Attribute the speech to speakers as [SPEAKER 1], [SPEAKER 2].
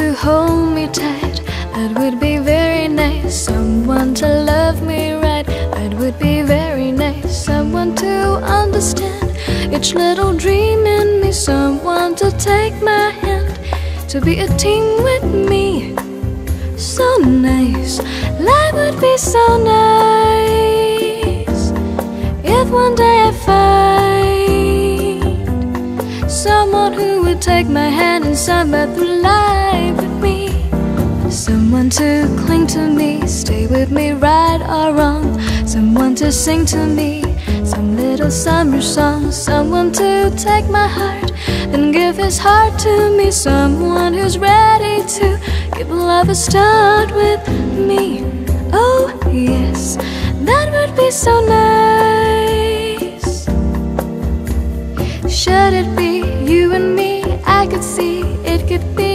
[SPEAKER 1] hold me tight. That would be very nice. Someone to love me right. That would be very nice. Someone to understand each little dream in me. Someone to take my hand. To be a team with me. So nice. Life would be so nice. If one day I find someone who would take my hand and samba through life stay with me, right or wrong. Someone to sing to me, some little samba song. Someone to take my heart and give his heart to me. Someone who's ready to give love a start with me. Oh, yes, that would be so nice. Should it be you and me? I could see it could be